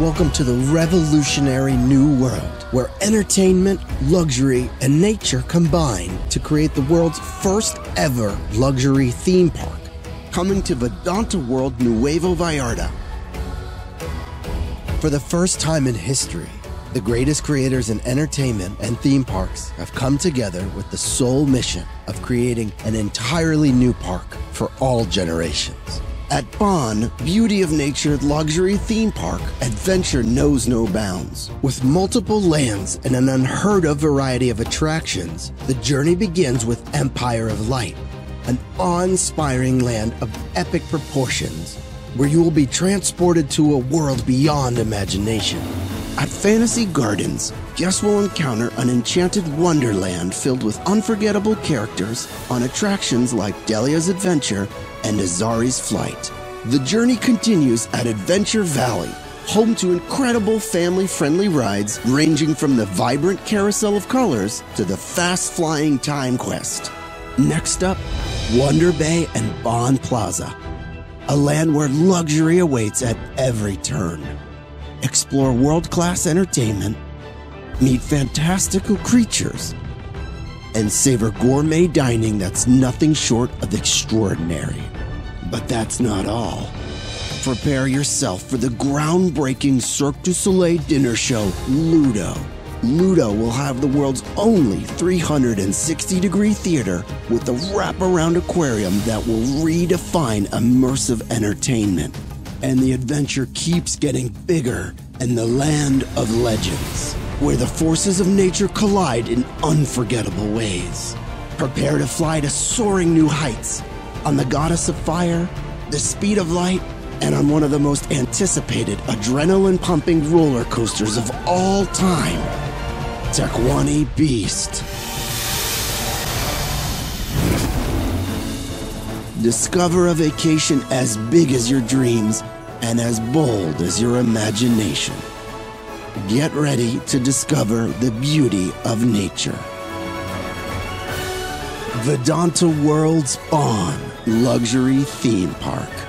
Welcome to the revolutionary new world where entertainment, luxury, and nature combine to create the world's first ever luxury theme park. Coming to Vidanta World Nuevo Vallarta. For the first time in history, the greatest creators in entertainment and theme parks have come together with the sole mission of creating an entirely new park for all generations. At BON, Beauty of Nature Luxury Theme Park, adventure knows no bounds. With multiple lands and an unheard of variety of attractions, the journey begins with Empire of Light, an awe inspiring land of epic proportions where you will be transported to a world beyond imagination. At Fantasy Gardens, guests will encounter an enchanted wonderland filled with unforgettable characters on attractions like Delia's Adventure and Azari's Flight. The journey continues at Adventure Valley, home to incredible family friendly rides ranging from the vibrant carousel of colors to the fast flying time quest. Next up, Wonder Bay and BON Plaza, a land where luxury awaits at every turn. Explore world class entertainment, meet fantastical creatures, and savor gourmet dining that's nothing short of extraordinary. But that's not all. Prepare yourself for the groundbreaking Cirque du Soleil dinner show, Ludo. Ludo will have the world's only 360 degree theater with a wraparound aquarium that will redefine immersive entertainment. And the adventure keeps getting bigger in the land of legends where the forces of nature collide in unforgettable ways. Prepare to fly to soaring new heights on the Goddess of Fire, the Speed of Light, and on one of the most anticipated adrenaline pumping roller coasters of all time, Tecuani Beast. Discover a vacation as big as your dreams and as bold as your imagination. Get ready to discover the beauty of nature. Vidanta World's BON Luxury Theme Park.